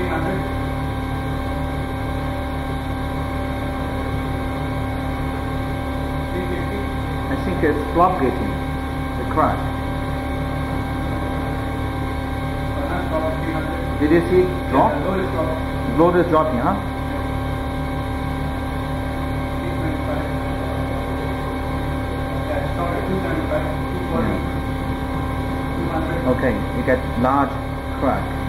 I think it's propagating, the crack. Did you see it drop? Load is dropping, huh? Okay, you get large crack.